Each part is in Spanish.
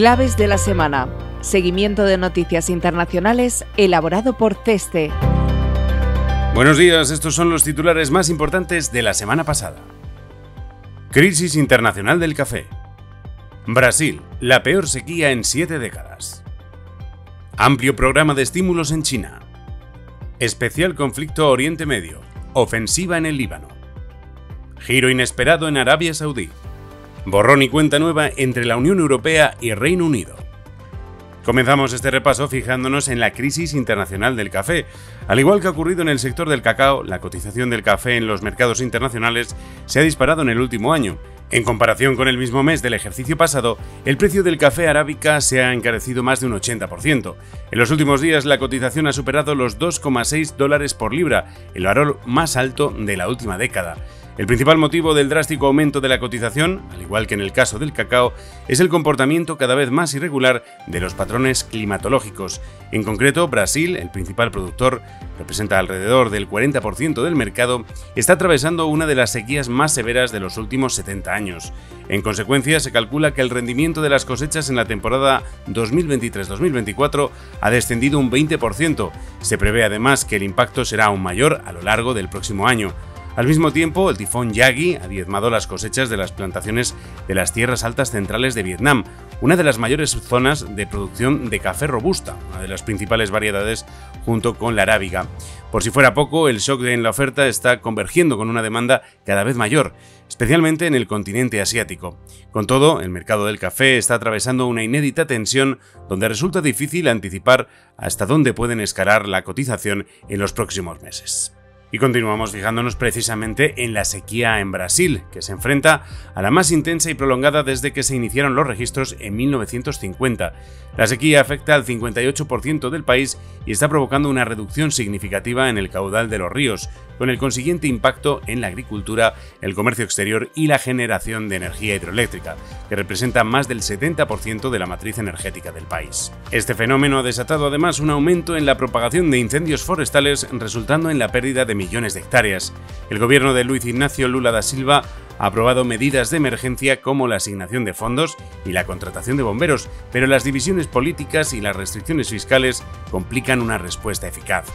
Claves de la semana. Seguimiento de noticias internacionales elaborado por CESTE. Buenos días, estos son los titulares más importantes de la semana pasada. Crisis internacional del café. Brasil, la peor sequía en siete décadas. Amplio programa de estímulos en China. Especial conflicto Oriente Medio. Ofensiva en el Líbano. Giro inesperado en Arabia Saudí. Borrón y cuenta nueva entre la Unión Europea y Reino Unido. Comenzamos este repaso fijándonos en la crisis internacional del café. Al igual que ha ocurrido en el sector del cacao, la cotización del café en los mercados internacionales se ha disparado en el último año. En comparación con el mismo mes del ejercicio pasado, el precio del café arábica se ha encarecido más de un 80%. En los últimos días la cotización ha superado los 2,6 dólares por libra, el valor más alto de la última década. El principal motivo del drástico aumento de la cotización, al igual que en el caso del cacao, es el comportamiento cada vez más irregular de los patrones climatológicos. En concreto, Brasil, el principal productor, representa alrededor del 40% del mercado, está atravesando una de las sequías más severas de los últimos 70 años. En consecuencia, se calcula que el rendimiento de las cosechas en la temporada 2023-2024 ha descendido un 20%. Se prevé además que el impacto será aún mayor a lo largo del próximo año. Al mismo tiempo, el tifón Yagi ha diezmado las cosechas de las plantaciones de las tierras altas centrales de Vietnam, una de las mayores zonas de producción de café robusta, una de las principales variedades junto con la arábiga. Por si fuera poco, el shock en la oferta está convergiendo con una demanda cada vez mayor, especialmente en el continente asiático. Con todo, el mercado del café está atravesando una inédita tensión donde resulta difícil anticipar hasta dónde pueden escalar la cotización en los próximos meses. Y continuamos fijándonos precisamente en la sequía en Brasil, que se enfrenta a la más intensa y prolongada desde que se iniciaron los registros en 1950. La sequía afecta al 58% del país y está provocando una reducción significativa en el caudal de los ríos, con el consiguiente impacto en la agricultura, el comercio exterior y la generación de energía hidroeléctrica, que representa más del 70% de la matriz energética del país. Este fenómeno ha desatado además un aumento en la propagación de incendios forestales, resultando en la pérdida de millones de hectáreas. El gobierno de Luis Ignacio Lula da Silva ha aprobado medidas de emergencia como la asignación de fondos y la contratación de bomberos, pero las divisiones políticas y las restricciones fiscales complican una respuesta eficaz.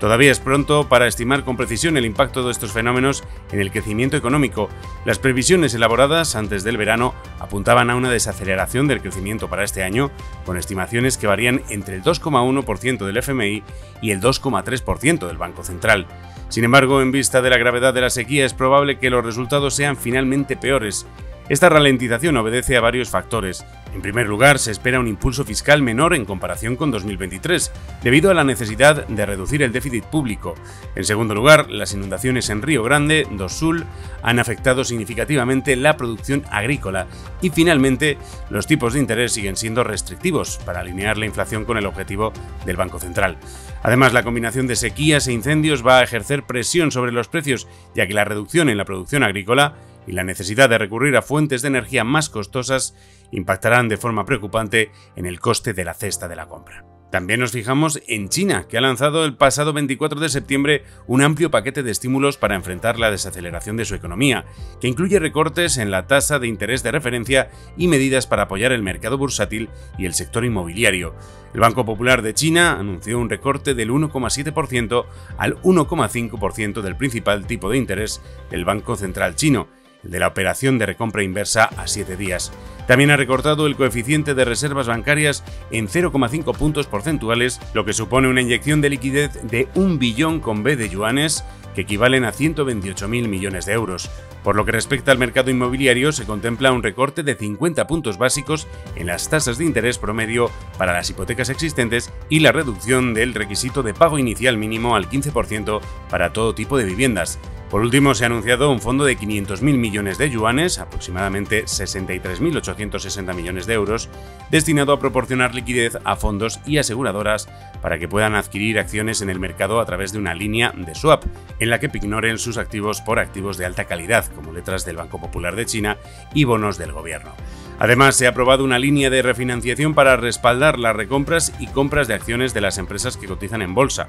Todavía es pronto para estimar con precisión el impacto de estos fenómenos en el crecimiento económico. Las previsiones elaboradas antes del verano apuntaban a una desaceleración del crecimiento para este año, con estimaciones que varían entre el 2,1% del FMI y el 2,3% del Banco Central. Sin embargo, en vista de la gravedad de la sequía, es probable que los resultados sean finalmente peores. Esta ralentización obedece a varios factores. En primer lugar, se espera un impulso fiscal menor en comparación con 2023, debido a la necesidad de reducir el déficit público. En segundo lugar, las inundaciones en Río Grande do Sul han afectado significativamente la producción agrícola. Y finalmente, los tipos de interés siguen siendo restrictivos para alinear la inflación con el objetivo del Banco Central. Además, la combinación de sequías e incendios va a ejercer presión sobre los precios, ya que la reducción en la producción agrícola y la necesidad de recurrir a fuentes de energía más costosas impactarán de forma preocupante en el coste de la cesta de la compra. También nos fijamos en China, que ha lanzado el pasado 24 de septiembre un amplio paquete de estímulos para enfrentar la desaceleración de su economía, que incluye recortes en la tasa de interés de referencia y medidas para apoyar el mercado bursátil y el sector inmobiliario. El Banco Popular de China anunció un recorte del 1,7% al 1,5% del principal tipo de interés del Banco Central chino, de la operación de recompra inversa a 7 días. También ha recortado el coeficiente de reservas bancarias en 0,5 puntos porcentuales, lo que supone una inyección de liquidez de un billón con B de yuanes, que equivalen a 128.000 millones de euros. Por lo que respecta al mercado inmobiliario, se contempla un recorte de 50 puntos básicos en las tasas de interés promedio para las hipotecas existentes y la reducción del requisito de pago inicial mínimo al 15% para todo tipo de viviendas. Por último, se ha anunciado un fondo de 500.000 millones de yuanes, aproximadamente 63.860 millones de euros, destinado a proporcionar liquidez a fondos y aseguradoras para que puedan adquirir acciones en el mercado a través de una línea de swap, en la que pignoren sus activos por activos de alta calidad, como letras del Banco Popular de China y bonos del gobierno. Además, se ha aprobado una línea de refinanciación para respaldar las recompras y compras de acciones de las empresas que cotizan en bolsa.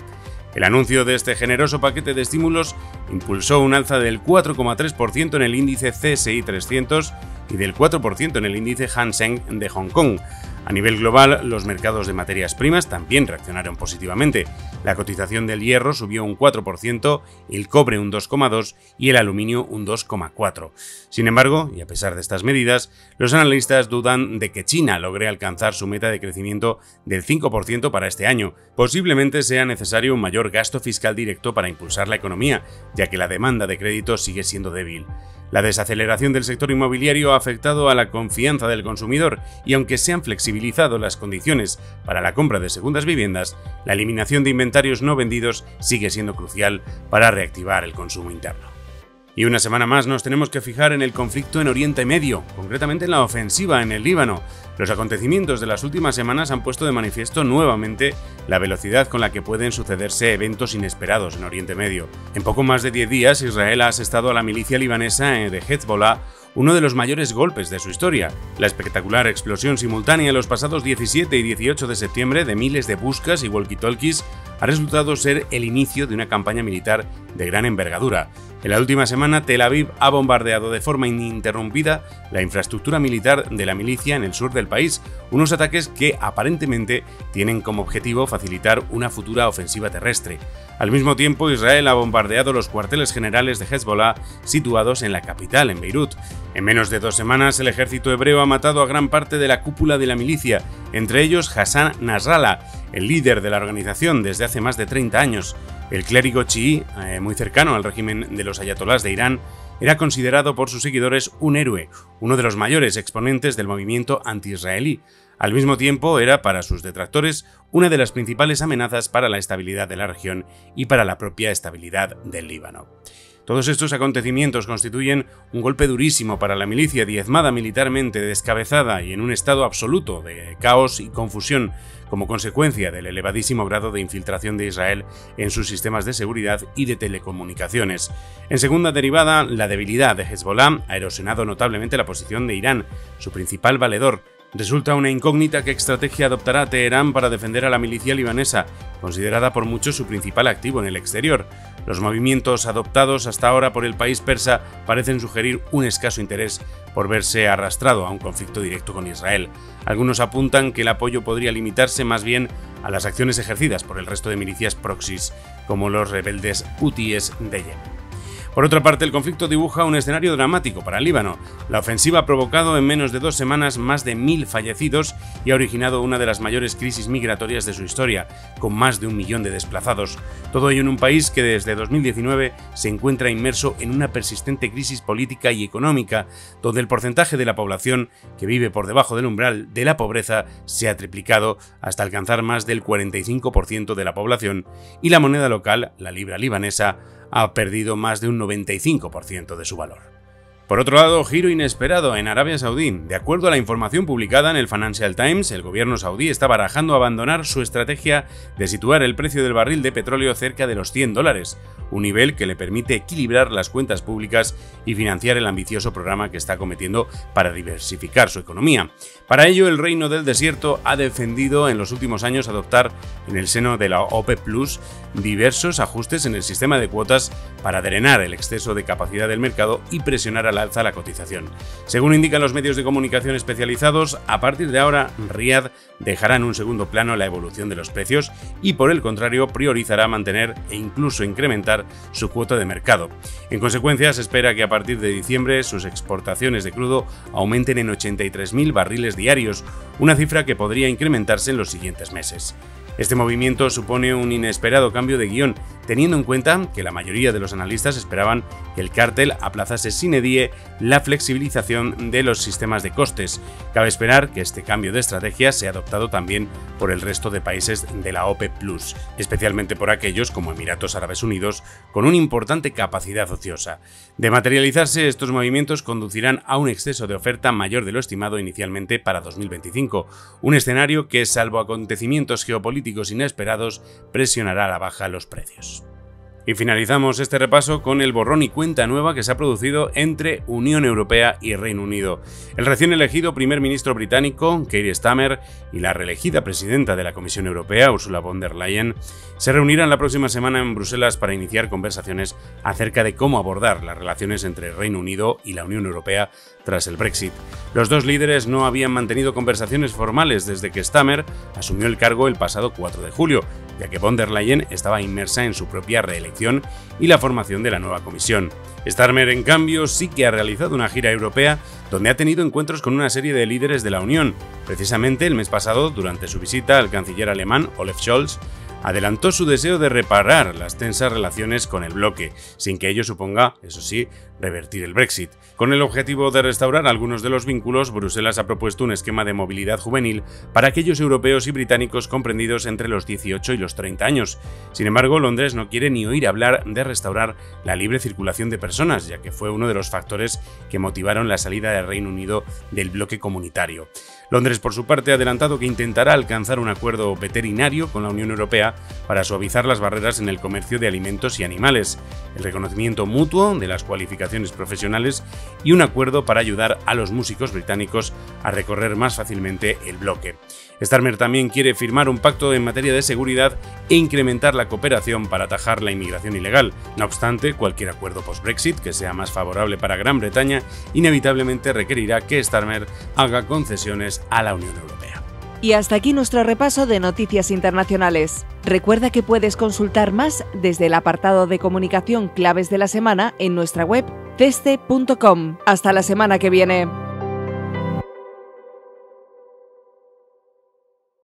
El anuncio de este generoso paquete de estímulos impulsó un alza del 4,3% en el índice CSI 300 y del 4% en el índice Hang de Hong Kong. A nivel global, los mercados de materias primas también reaccionaron positivamente. La cotización del hierro subió un 4%, el cobre un 2,2% y el aluminio un 2,4%. Sin embargo, y a pesar de estas medidas, los analistas dudan de que China logre alcanzar su meta de crecimiento del 5% para este año. Posiblemente sea necesario un mayor gasto fiscal directo para impulsar la economía, ya que la demanda de crédito sigue siendo débil. La desaceleración del sector inmobiliario ha afectado a la confianza del consumidor y aunque se han flexibilizado las condiciones para la compra de segundas viviendas, la eliminación de inventarios no vendidos sigue siendo crucial para reactivar el consumo interno. Y una semana más nos tenemos que fijar en el conflicto en Oriente Medio, concretamente en la ofensiva en el Líbano. Los acontecimientos de las últimas semanas han puesto de manifiesto nuevamente la velocidad con la que pueden sucederse eventos inesperados en Oriente Medio. En poco más de 10 días, Israel ha asestado a la milicia libanesa de Hezbollah uno de los mayores golpes de su historia. La espectacular explosión simultánea los pasados 17 y 18 de septiembre de miles de buscas y walkie-talkies ha resultado ser el inicio de una campaña militar de gran envergadura. En la última semana, Tel Aviv ha bombardeado de forma ininterrumpida la infraestructura militar de la milicia en el sur del país, unos ataques que aparentemente tienen como objetivo facilitar una futura ofensiva terrestre. Al mismo tiempo, Israel ha bombardeado los cuarteles generales de Hezbollah situados en la capital, en Beirut. En menos de dos semanas, el ejército hebreo ha matado a gran parte de la cúpula de la milicia, entre ellos Hassan Nasrallah, el líder de la organización desde hace más de 30 años. El clérigo chií, eh, muy cercano al régimen de los ayatolás de Irán, era considerado por sus seguidores un héroe, uno de los mayores exponentes del movimiento anti-israelí. Al mismo tiempo, era para sus detractores una de las principales amenazas para la estabilidad de la región y para la propia estabilidad del Líbano. Todos estos acontecimientos constituyen un golpe durísimo para la milicia diezmada militarmente, descabezada y en un estado absoluto de caos y confusión como consecuencia del elevadísimo grado de infiltración de Israel en sus sistemas de seguridad y de telecomunicaciones. En segunda derivada, la debilidad de Hezbollah ha erosionado notablemente la posición de Irán, su principal valedor, Resulta una incógnita qué estrategia adoptará Teherán para defender a la milicia libanesa, considerada por muchos su principal activo en el exterior. Los movimientos adoptados hasta ahora por el país persa parecen sugerir un escaso interés por verse arrastrado a un conflicto directo con Israel. Algunos apuntan que el apoyo podría limitarse más bien a las acciones ejercidas por el resto de milicias proxies, como los rebeldes hutíes de Yemen. Por otra parte, el conflicto dibuja un escenario dramático para el Líbano. La ofensiva ha provocado en menos de dos semanas más de mil fallecidos y ha originado una de las mayores crisis migratorias de su historia, con más de un millón de desplazados. Todo ello en un país que desde 2019 se encuentra inmerso en una persistente crisis política y económica, donde el porcentaje de la población que vive por debajo del umbral de la pobreza se ha triplicado hasta alcanzar más del 45% de la población y la moneda local, la libra libanesa, ha perdido más de un 95% de su valor. Por otro lado, giro inesperado en Arabia Saudí. De acuerdo a la información publicada en el Financial Times, el gobierno saudí está barajando abandonar su estrategia de situar el precio del barril de petróleo cerca de los 100 dólares, un nivel que le permite equilibrar las cuentas públicas y financiar el ambicioso programa que está cometiendo para diversificar su economía. Para ello, el Reino del Desierto ha defendido en los últimos años adoptar en el seno de la OPEP Plus diversos ajustes en el sistema de cuotas para drenar el exceso de capacidad del mercado y presionar a la alza la cotización. Según indican los medios de comunicación especializados, a partir de ahora Riad dejará en un segundo plano la evolución de los precios y por el contrario priorizará mantener e incluso incrementar su cuota de mercado. En consecuencia, se espera que a partir de diciembre sus exportaciones de crudo aumenten en 83.000 barriles diarios, una cifra que podría incrementarse en los siguientes meses. Este movimiento supone un inesperado cambio de guion, teniendo en cuenta que la mayoría de los analistas esperaban que el cártel aplazase sin edie la flexibilización de los sistemas de costes. Cabe esperar que este cambio de estrategia sea adoptado también por el resto de países de la OPEP Plus, especialmente por aquellos como Emiratos Árabes Unidos, con una importante capacidad ociosa. De materializarse, estos movimientos conducirán a un exceso de oferta mayor de lo estimado inicialmente para 2025, un escenario que, salvo acontecimientos geopolíticos inesperados, presionará a la baja los precios. Y finalizamos este repaso con el borrón y cuenta nueva que se ha producido entre Unión Europea y Reino Unido. El recién elegido primer ministro británico, Keir Starmer, y la reelegida presidenta de la Comisión Europea, Ursula von der Leyen, se reunirán la próxima semana en Bruselas para iniciar conversaciones acerca de cómo abordar las relaciones entre Reino Unido y la Unión Europea tras el Brexit. Los dos líderes no habían mantenido conversaciones formales desde que Starmer asumió el cargo el pasado 4 de julio, ya que von der Leyen estaba inmersa en su propia reelección y la formación de la nueva comisión. Starmer, en cambio, sí que ha realizado una gira europea donde ha tenido encuentros con una serie de líderes de la Unión. Precisamente el mes pasado, durante su visita al canciller alemán Olaf Scholz, adelantó su deseo de reparar las tensas relaciones con el bloque, sin que ello suponga, eso sí, revertir el Brexit. Con el objetivo de restaurar algunos de los vínculos, Bruselas ha propuesto un esquema de movilidad juvenil para aquellos europeos y británicos comprendidos entre los 18 y los 30 años. Sin embargo, Londres no quiere ni oír hablar de restaurar la libre circulación de personas, ya que fue uno de los factores que motivaron la salida del Reino Unido del bloque comunitario. Londres, por su parte, ha adelantado que intentará alcanzar un acuerdo veterinario con la Unión Europea para suavizar las barreras en el comercio de alimentos y animales, el reconocimiento mutuo de las cualificaciones profesionales y un acuerdo para ayudar a los músicos británicos a recorrer más fácilmente el bloque. Starmer también quiere firmar un pacto en materia de seguridad e incrementar la cooperación para atajar la inmigración ilegal. No obstante, cualquier acuerdo post-Brexit que sea más favorable para Gran Bretaña inevitablemente requerirá que Starmer haga concesiones a la Unión Europea. Y hasta aquí nuestro repaso de noticias internacionales. Recuerda que puedes consultar más desde el apartado de comunicación claves de la semana en nuestra web ceste.com. Hasta la semana que viene.